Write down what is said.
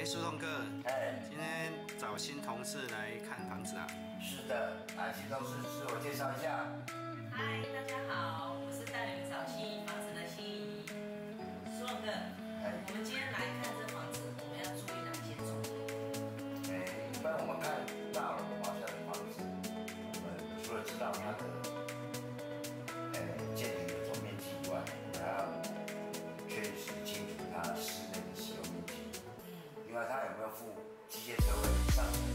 哎，苏东哥，哎，今天找新同事来看房子啊？是的，来，新同事自我介绍一下。嗨，大家好，我是带你们找心仪房子的心仪。苏龙哥，哎，我们今天来看这房子，我们要注意哪些重点？哎，一般我们看大楼华夏的房子，我们除了知道它的，他，有没有付机械车位上？